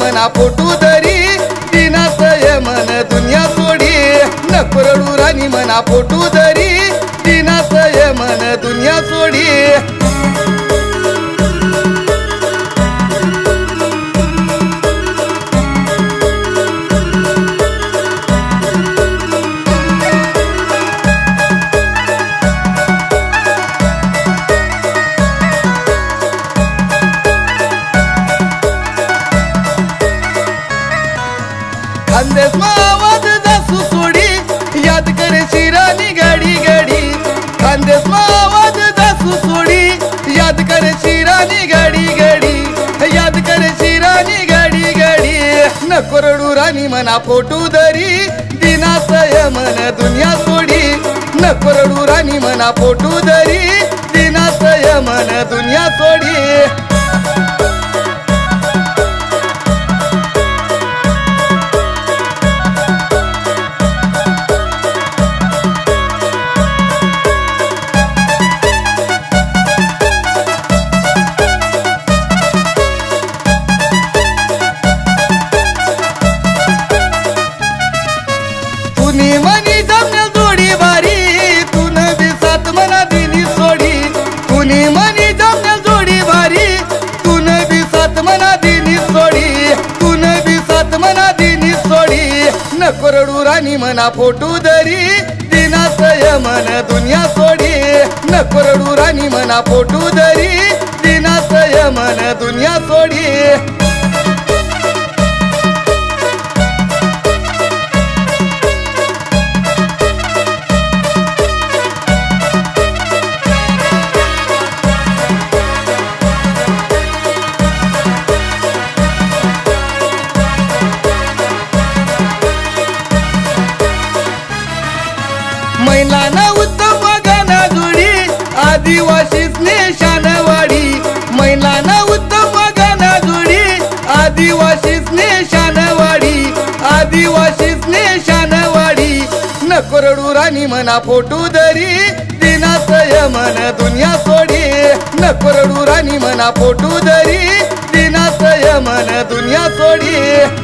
मना फोटू धरी ये मन दुनिया सोडी. नको राणी मना फोटू धरी ये मन दुनिया सोडी. आवाज जासू सोडी. याद करे शिरानी गाडी गाडी. खानदेश आवाज जासू सोडी. याद करे शिरानी गाडी गाडी. याद करे शिरानी गाडी गाडी. न रडू राणी मना फोटू धरी. दिनासय मन दुनिया सोडी. न रडू राणी मना फोटू धरी. दिनासय मन दुनिया सोडी. दिसात मना दिनी सोडी. न करडू राणी मना फोटू धरी. दिनासय मन दुनिया सोडी. न करडू राणी मना फोटू धरी. दिनासय मन दुनिया सोडी. आदिवासीच स्नेशानवाडी महिलांना उत्तम गाना जोडी आदिवासी आदिवासीच आदिवासी स्नेशानवाडी न रडू राणी म्हणा फोटू धरी. दिनासय मन दुनिया सोडी. न रडू राणी म्हणा फोटू धरी. दिनासय मन दुनिया सोडी.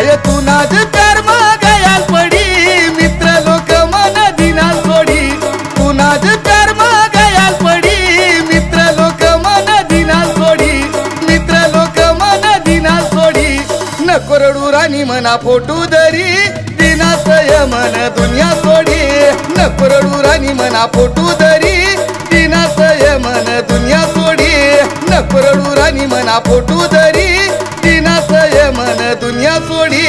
अय तू नाज प्यार गयाल पडी मित्र लोक मन दिनाल सोडी तू नाज प्यार गयाल पडी मित्र लोक मन दिनाल सोडी मित्र लोक मन दिनाल सोडी न रडू राणी मना फोटू धरी दिनासय मन दुनिया सोडी. न रडू राणी मना फोटू धरी दिनासय मन मना फोटू धरी दिनासय मन दुनिया सोडी.